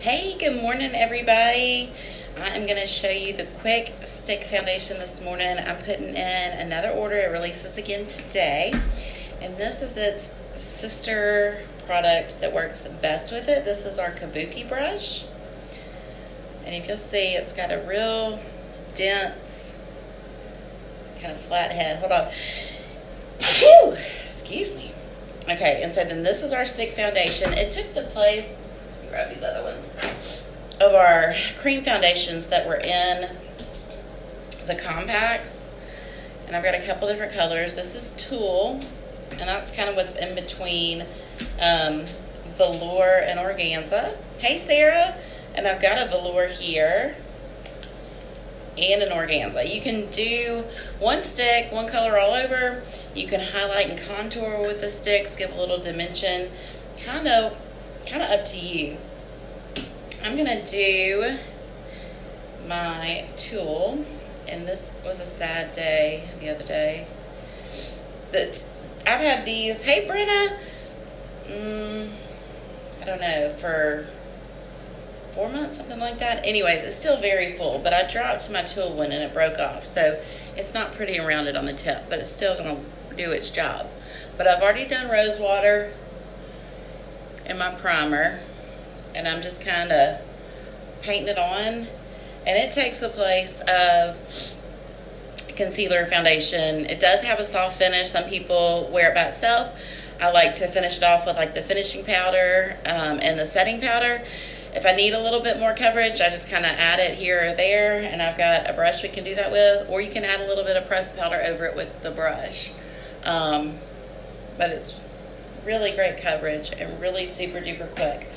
Hey, good morning, everybody. I'm going to show you the quick stick foundation this morning. I'm putting in another order. It releases again today. And this is its sister product that works best with it. This is our Kabuki brush. And if you'll see, it's got a real dense, kind of flat head. Hold on. Whew, excuse me. Okay, and so then this is our stick foundation. It took the place, grab these other ones, of our cream foundations that were in the compacts. And I've got a couple different colors. This is Tulle, and that's kind of what's in between um, velour and organza. Hey, Sarah. And I've got a velour here and an organza. You can do one stick, one color all over. You can highlight and contour with the sticks, give a little dimension. Kind of, kind of up to you. I'm gonna do my Tulle and this was a sad day the other day. That I've had these. Hey, Brenna. Mm, I don't know for four months, something like that. Anyways, it's still very full, but I dropped my Tulle one and it broke off. So it's not pretty and rounded on the tip, but it's still to do its job. But I've already done rose water in my primer, and I'm just kind of painting it on. And it takes the place of concealer foundation. It does have a soft finish. Some people wear it by itself. I like to finish it off with like the finishing powder um, and the setting powder. If I need a little bit more coverage, I just kind of add it here or there, and I've got a brush we can do that with, or you can add a little bit of pressed powder over it with the brush. Um, but it's really great coverage and really super duper quick.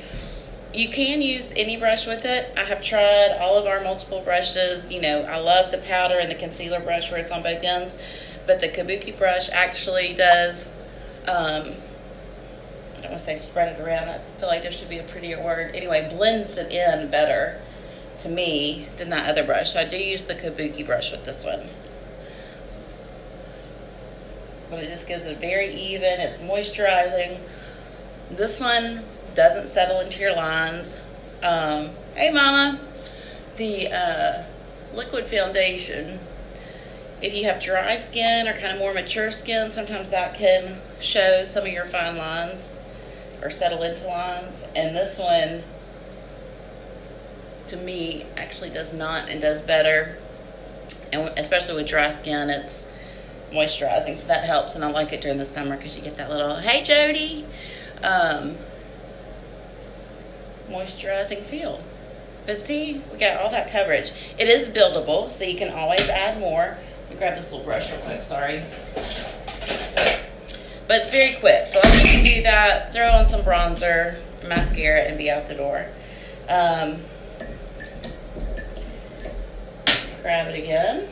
You can use any brush with it. I have tried all of our multiple brushes. You know, I love the powder and the concealer brush where it's on both ends, but the Kabuki brush actually does um, I don't want to say spread it around. I feel like there should be a prettier word. Anyway, blends it in better to me than that other brush. So I do use the Kabuki brush with this one. But it just gives it very even. It's moisturizing. This one doesn't settle into your lines. Um, hey, Mama. The uh, liquid foundation if you have dry skin or kind of more mature skin, sometimes that can show some of your fine lines or settle into lines. And this one, to me, actually does not and does better. And especially with dry skin, it's moisturizing, so that helps. And I like it during the summer because you get that little, hey, Jody, um, moisturizing feel. But see, we got all that coverage. It is buildable, so you can always add more. Let me grab this little brush real quick, sorry. But it's very quick. So like you can do that, throw on some bronzer, mascara, and be out the door. Um, grab it again.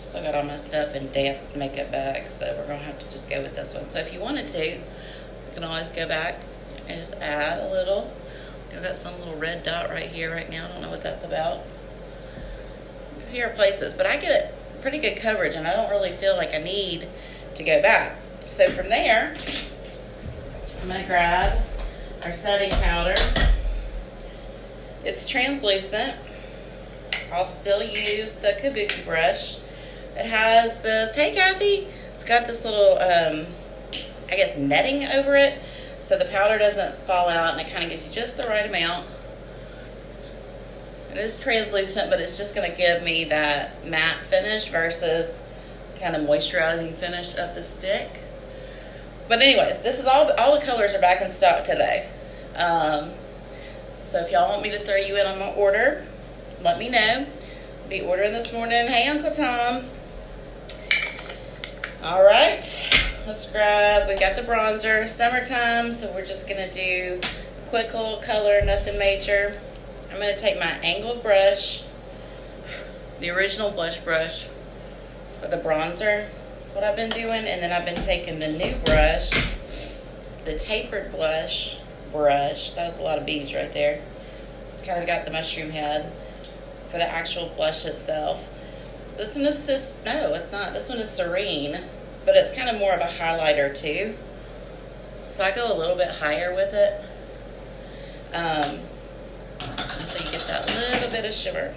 Still got all my stuff in dance makeup bag, so we're to have to just go with this one. So if you wanted to, can always go back and just add a little. I've got some little red dot right here right now. I don't know what that's about. Here are places, but I get it pretty good coverage and I don't really feel like I need to go back. So from there, I'm to grab our setting powder. It's translucent. I'll still use the Kabuki brush. It has this, hey Kathy, it's got this little, um, I guess, netting over it so the powder doesn't fall out and it kind of gives you just the right amount. It is translucent, but it's just going to give me that matte finish versus kind of moisturizing finish of the stick. But anyways, this is all, all the colors are back in stock today. Um, so if y'all want me to throw you in on my order, let me know. Be ordering this morning. Hey, Uncle Tom. All right, grab, we got the bronzer, summertime, so we're just gonna do a quick little color, nothing major. I'm going to take my angled brush, the original blush brush for the bronzer. That's what I've been doing. And then I've been taking the new brush, the tapered blush brush. That was a lot of beads right there. It's kind of got the mushroom head for the actual blush itself. This one is just, no, it's not. This one is Serene, but it's kind of more of a highlighter too. So I go a little bit higher with it. Um, so you get that little bit of shimmer.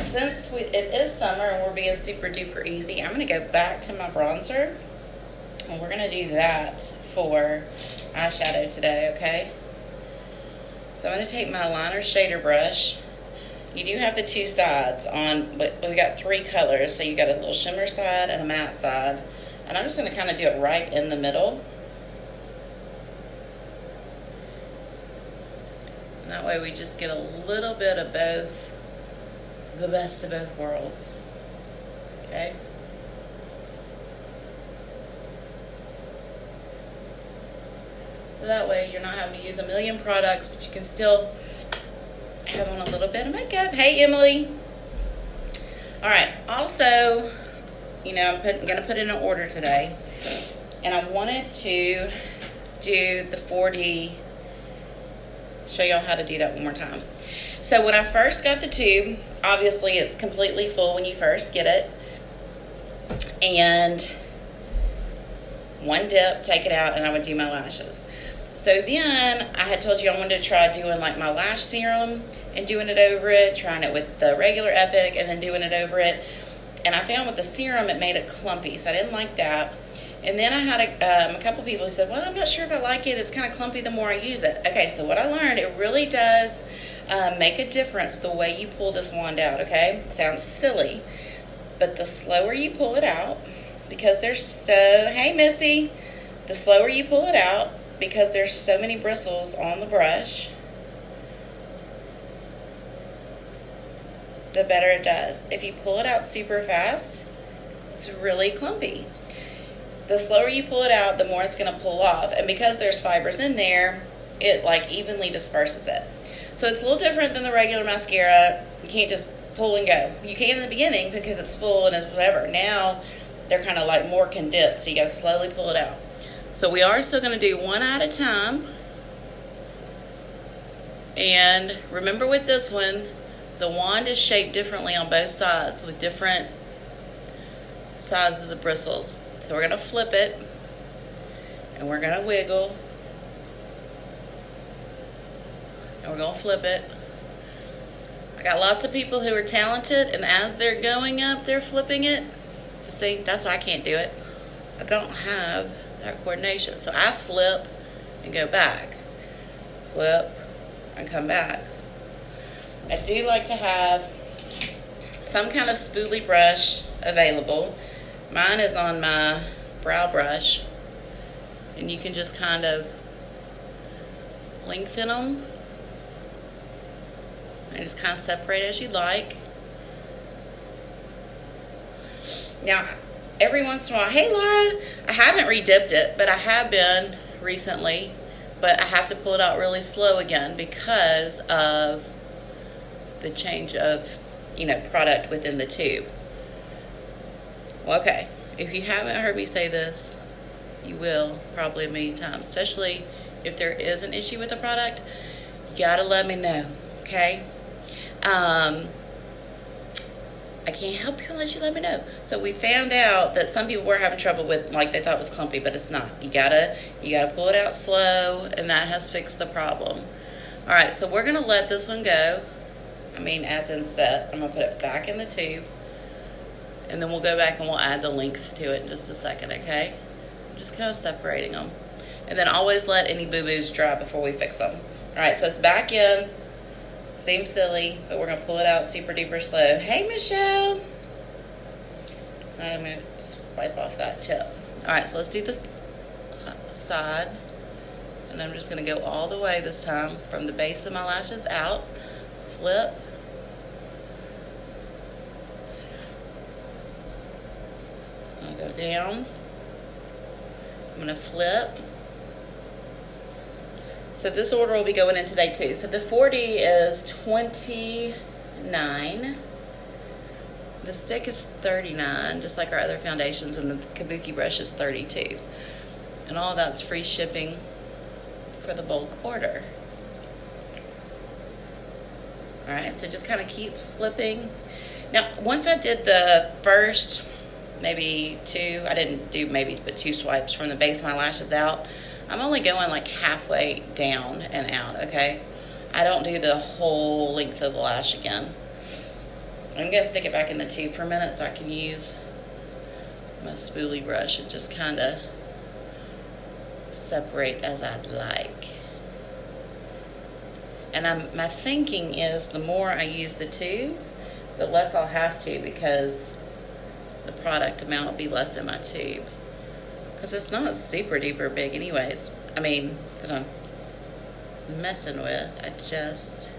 Since we, it is summer and we're being super duper easy, I'm going to go back to my bronzer. And we're going to do that for eyeshadow today, okay? So I'm going to take my liner shader brush. You do have the two sides on, but we got three colors. So you got a little shimmer side and a matte side. And I'm just going to kind of do it right in the middle. And that way we just get a little bit of both, the best of both worlds. Okay? So that way you're not having to use a million products, but you can still have on a little bit of makeup. Hey, Emily. All right. Also, you know, I'm to put in an order today. And I wanted to do the 4D, show y'all how to do that one more time. So when I first got the tube, obviously it's completely full when you first get it. And one dip, take it out, and I would do my lashes. So then I had told you I wanted to try doing like my lash serum and doing it over it, trying it with the regular Epic and then doing it over it. And I found with the serum it made it clumpy, so I didn't like that. And then I had a, um, a couple people who said, well, I'm not sure if I like it. It's kind of clumpy the more I use it. Okay, so what I learned, it really does um, make a difference the way you pull this wand out, okay? Sounds silly, but the slower you pull it out, because they're so, hey, Missy, the slower you pull it out, because there's so many bristles on the brush, the better it does. If you pull it out super fast, it's really clumpy. The slower you pull it out, the more it's going to pull off. And because there's fibers in there, it like evenly disperses it. So it's a little different than the regular mascara. You can't just pull and go. You can in the beginning because it's full and it's whatever. Now they're kind of like more condensed, so you got to slowly pull it out. So we are still going to do one at a time. And remember with this one, the wand is shaped differently on both sides with different sizes of bristles. So we're going to flip it and we're going to wiggle and we're going to flip it. I got lots of people who are talented and as they're going up, they're flipping it. See, that's why I can't do it. I don't have that coordination. So I flip and go back, flip and come back. I do like to have some kind of spoolie brush available. Mine is on my brow brush and you can just kind of lengthen them and just kind of separate as you like. Now, every once in a while, hey Laura, I haven't redipped it, but I have been recently, but I have to pull it out really slow again because of the change of, you know, product within the tube. Well, okay, if you haven't heard me say this, you will probably a million times, especially if there is an issue with the product, you gotta let me know, okay? Um, I can't help you unless you let me know. So we found out that some people were having trouble with, like they thought it was clumpy, but it's not. You gotta, you gotta pull it out slow, and that has fixed the problem. All right, so we're gonna let this one go. I mean, as in set. I'm gonna put it back in the tube, and then we'll go back and we'll add the length to it in just a second. Okay? just kind of separating them, and then always let any boo boos dry before we fix them. All right, so it's back in. Seems silly, but we're going to pull it out super duper slow. Hey, Michelle. I'm going to just wipe off that tip. All right, so let's do this side. And I'm just going to go all the way this time from the base of my lashes out. Flip. I'll go down. I'm going to flip. So this order will be going in today too. So the 4D is 29. The stick is 39, just like our other foundations, and the Kabuki brush is 32. And all that's free shipping for the bulk order. All right, so just kind of keep flipping. Now, once I did the first maybe two. I didn't do maybe but two swipes from the base of my lashes out. I'm only going like halfway down and out, okay? I don't do the whole length of the lash again. I'm going to stick it back in the tube for a minute so I can use my spoolie brush and just kind of separate as I'd like. And I'm, my thinking is the more I use the tube, the less I'll have to because the product amount will be less in my tube. Because it's not super duper big anyways. I mean, that I'm messing with. I just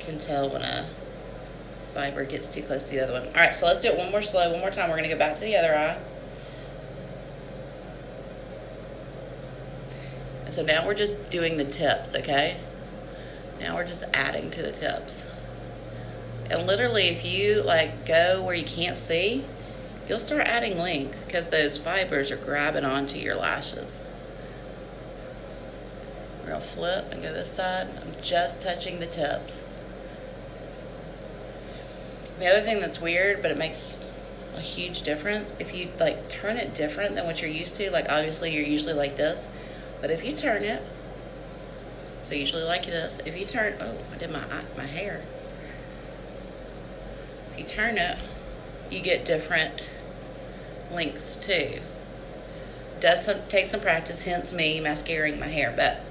can tell when a fiber gets too close to the other one. All right, so let's do it one more slow, one more time. We're going to go back to the other eye. So now we're just doing the tips, okay? Now we're just adding to the tips. And literally, if you like go where you can't see, you'll start adding length because those fibers are grabbing onto your lashes. We're gonna flip and go this side. I'm just touching the tips. The other thing that's weird, but it makes a huge difference, if you like turn it different than what you're used to, like obviously you're usually like this, but if you turn it, so usually like this, if you turn, oh, I did my my hair. If you turn it, you get different lengths too. Does some take some practice, hence me mascaraing my hair, but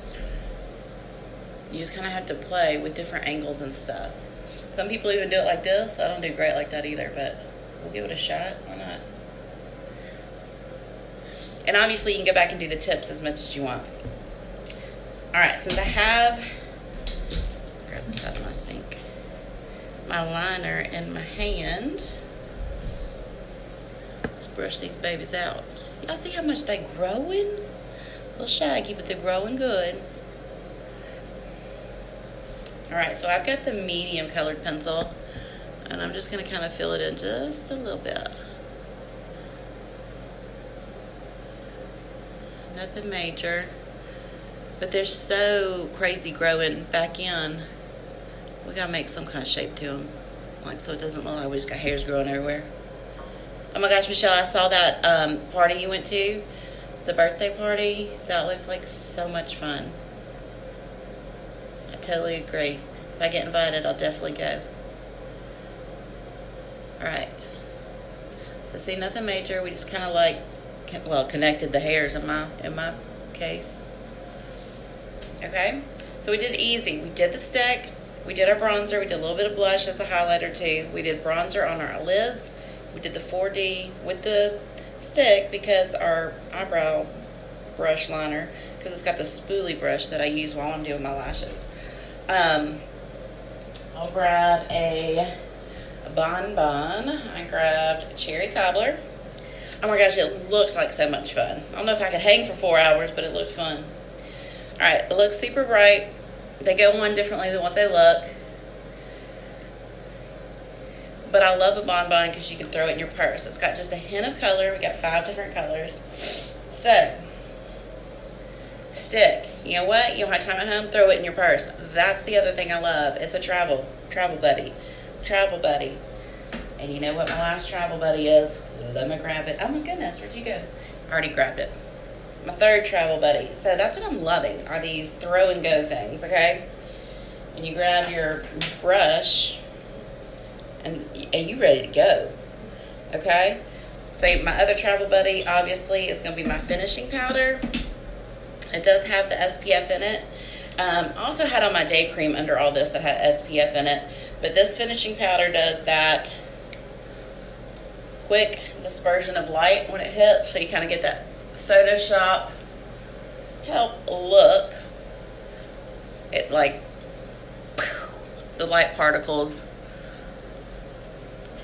you just kind of have to play with different angles and stuff. Some people even do it like this. I don't do great like that either, but we'll give it a shot. Why not? And obviously, you can go back and do the tips as much as you want. All right, since I have, grab this out of my sink, my liner in my hand, brush these babies out. Y'all see how much they growing? A little shaggy, but they're growing good. All right, so I've got the medium colored pencil, and I'm just gonna kind of fill it in just a little bit. Nothing major. But they're so crazy growing back in. We gotta make some kind of shape to them. Like so it doesn't look like we just got hairs growing everywhere. Oh my gosh, Michelle, I saw that um, party you went to, the birthday party. That looked like so much fun. I totally agree. If I get invited, I'll definitely go. All right. So see, nothing major. We just kind of like, well, connected the hairs in my in my case. Okay. So we did easy. We did the stick. We did our bronzer. We did a little bit of blush as a highlighter too. We did bronzer on our lids. We did the 4D with the stick because our eyebrow brush liner, because it's got the spoolie brush that I use while I'm doing my lashes. Um, I'll grab a, a Bon Bon. I grabbed cherry cobbler. Oh my gosh, it looked like so much fun. I don't know if I could hang for four hours, but it looked fun. All right, it looks super bright. They go on differently than what they look. But I love a Bon Bon because you can throw it in your purse. It's got just a hint of color. We got five different colors. So, stick. You know what? You don't have time at home, throw it in your purse. That's the other thing I love. It's a travel, travel buddy. Travel buddy. And you know what my last travel buddy is? Let me grab it. Oh my goodness, where'd you go? I already grabbed it. My third travel buddy. So that's what I'm loving are these throw and go things, okay? And you grab your brush and, and you ready to go. Okay? So my other travel buddy obviously is going to be my finishing powder. It does have the SPF in it. Um, also had on my day cream under all this that had SPF in it. But this finishing powder does that quick dispersion of light when it hits. So you kind of get that Photoshop help look. It like the light particles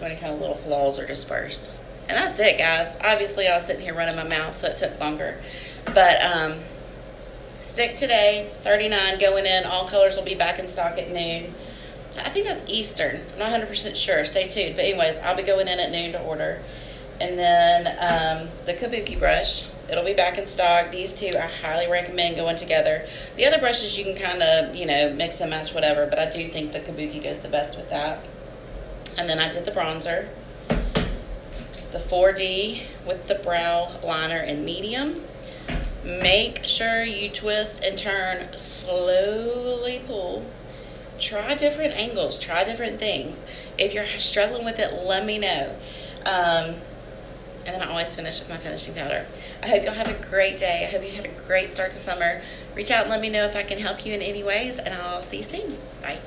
any kind of little flaws are dispersed. And that's it, guys. Obviously, I was sitting here running my mouth, so it took longer. But um, stick today, 39 going in. All colors will be back in stock at noon. I think that's Eastern. I'm not 100% sure. Stay tuned. But, anyways, I'll be going in at noon to order. And then um, the Kabuki brush. It'll be back in stock. These two I highly recommend going together. The other brushes you can kind of, you know, mix and match, whatever. But I do think the Kabuki goes the best with that. And then I did the bronzer. the 4D with the brow liner in medium. Make sure you twist and turn, slowly pull. Try different angles, try different things. If you're struggling with it, let me know. Um, and then I always finish with my finishing powder. I hope y'all have a great day. I hope you had a great start to summer. Reach out and let me know if I can help you in any ways, and I'll see you soon. Bye.